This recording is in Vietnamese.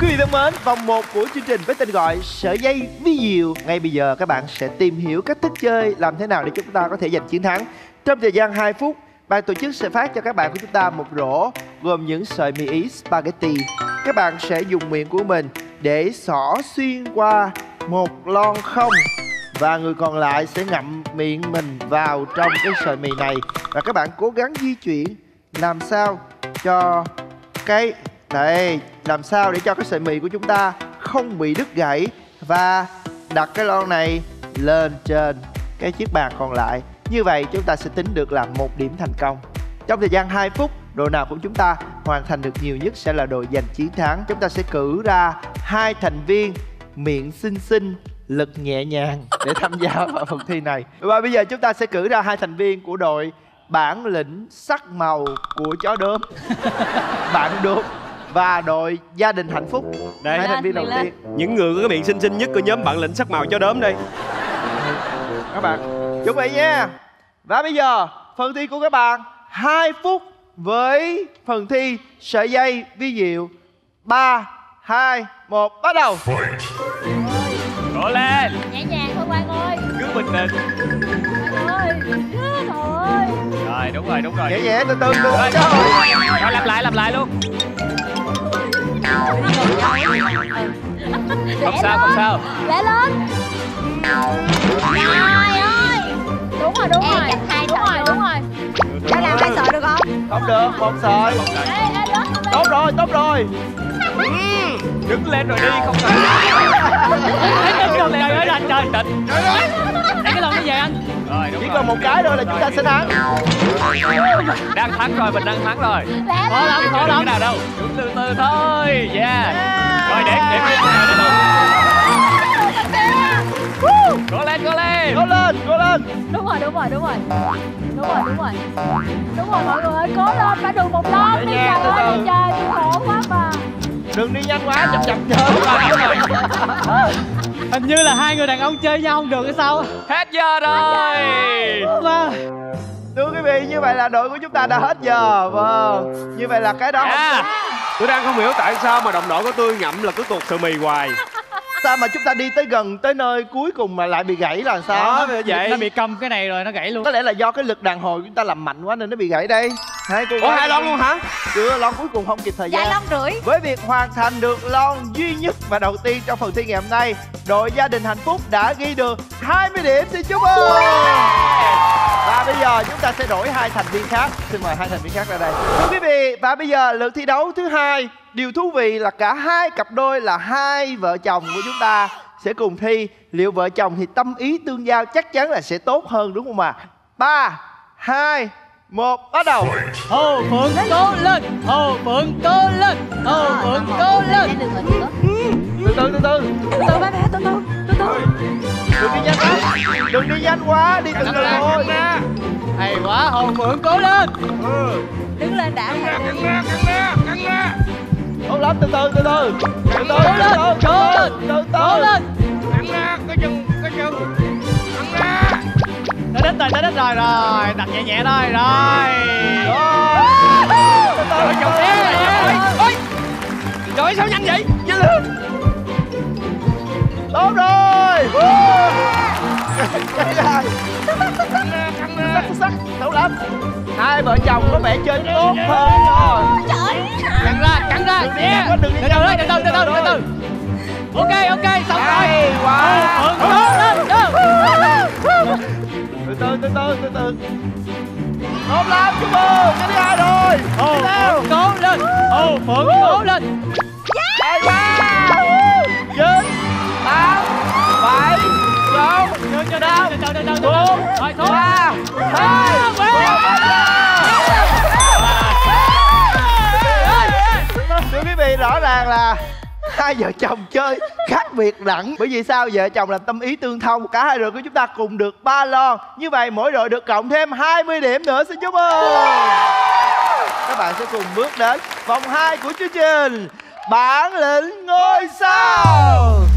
thân mến, vòng 1 của chương trình với tên gọi Sợi dây ví diệu. Ngay bây giờ các bạn sẽ tìm hiểu cách thức chơi Làm thế nào để chúng ta có thể giành chiến thắng. Trong thời gian 2 phút Ban tổ chức sẽ phát cho các bạn của chúng ta một rổ Gồm những sợi mì ý spaghetti. Các bạn sẽ dùng miệng của mình Để xỏ xuyên qua một lon không và người còn lại sẽ ngậm miệng mình vào trong cái sợi mì này. Và các bạn cố gắng di chuyển làm sao cho cái đây làm sao để cho cái sợi mì của chúng ta không bị đứt gãy và đặt cái lon này lên trên cái chiếc bàn còn lại? Như vậy chúng ta sẽ tính được là một điểm thành công. Trong thời gian 2 phút đội nào của chúng ta hoàn thành được nhiều nhất sẽ là đội giành chiến thắng. Chúng ta sẽ cử ra hai thành viên miệng xinh xinh, lực nhẹ nhàng để tham gia vào phần thi này. Và bây giờ chúng ta sẽ cử ra hai thành viên của đội bản lĩnh sắc màu của chó đốm. Bạn đốm và đội gia đình hạnh phúc. Đây. hai thành viên đầu tiên. Những người có cái miệng xinh xinh nhất của nhóm bạn lĩnh sắc màu cho đốm đây. Các bạn chuẩn bị nha. Và bây giờ phần thi của các bạn 2 phút với phần thi sợi dây vi diệu. 3 2 1 bắt đầu. Cố lên. Nhẹ nhàng thôi Quang ơi. Cứ bình tĩnh. Quang ơi Thôi. Rồi đúng rồi đúng rồi. Nhẹ nhẹ từ từ từ Rồi, từ. Rồi làm lại làm lại luôn Không sao không sao. Lẹ lên. Trời ơi. Đúng rồi đúng rồi. chặt hai Đúng rồi đúng rồi. Đã làm hai sợi được không? không được một sợi. Tốt rồi tốt rồi. Đứng lên rồi đi không cần. Cái lần này ơi là trời. Định Để cái lần như vậy anh Rồi đúng chỉ rồi. còn một cái thôi là chúng ta sẽ thắng. Đang thắng rồi mình đang thắng rồi. Khó lắm khó lắm. nào đâu? Từ từ thôi. Yeah. Rồi để để cái nào đó đâu Cố lên cố lên. Cố lên cố lên. Đúng rồi đúng rồi đúng rồi. Đúng rồi đúng rồi. Đúng rồi mọi người ơi cố lên phải được một lon đi trời ơi trời khổ quá mà. Đừng đi nhanh quá chậm chậm chơi Hình như là hai người đàn ông chơi nhau không được hay sao Hết giờ rồi. Vâng. Thưa quý vị như vậy là đội của chúng ta đã hết giờ. Vâng. Như vậy là cái đó À. Tôi đang không hiểu tại sao mà đồng đội của tôi ngậm là cứ tuột sợi mì hoài. Sao mà chúng ta đi tới gần tới nơi cuối cùng mà lại bị gãy là sao? Đó vậy. Nó bị cầm cái này rồi nó gãy luôn. Có lẽ là do cái lực đàn hồi của chúng ta làm mạnh quá nên nó bị gãy đây hai cô Ủa hai lon luôn hả? Chưa lon cuối cùng không kịp thời Dạ gian. lon rưỡi. Với việc hoàn thành được lon duy nhất và đầu tiên trong phần thi ngày hôm nay đội gia đình hạnh phúc đã ghi được 20 điểm. Xin chúc mừng! Và bây giờ chúng ta sẽ đổi hai thành viên khác. Xin mời hai thành viên khác ra đây. Thưa quý vị và bây giờ lượt thi đấu thứ hai. Điều thú vị là cả hai cặp đôi là hai vợ chồng của chúng ta sẽ cùng thi. Liệu vợ chồng thì tâm ý tương giao chắc chắn là sẽ tốt hơn đúng không ạ? Ba hai một bắt đầu. Hồ Phượng cố lên Hồ Phượng cố lên Hồ Phượng cố lên. từ từ từ từ. Từ từ bé bé, từ từ, từ từ. Đừng đi nhanh quá. Đừng đi nhanh quá đi từ từ thôi. Hay quá Hồ Phượng cố lên. Đứng lên đã tốt lắm từ từ từ từ. Từ từ Cố lên từ Cố từ lên. từ. Cố từ Tới đích rồi tới đích rồi rồi. Đặt nhẹ nhẹ thôi rồi. Rồi từ từ từ Trời sao nhanh vậy? Nhanh lên tốt rồi. Chạy rồi. xuất sắc sắc tốt lắm. Hai vợ chồng có vẻ chơi tốt hơn rồi. Căng ra căng ra. Đừng đi đừng đi từ từ từ từ từ từ Ok ok xong lên Phượng cố lên hai ba chín tám bảy sáu năm bốn thôi ba hai thưa quý vị rõ ràng là hai vợ chồng chơi khác biệt đẳng bởi vì sao vợ chồng làm tâm ý tương thông cả hai đội của chúng ta cùng được ba lon như vậy mỗi đội được cộng thêm 20 điểm nữa xin chúc mừng bạn sẽ cùng bước đến vòng 2 của chương trình. Bản lĩnh ngôi sao!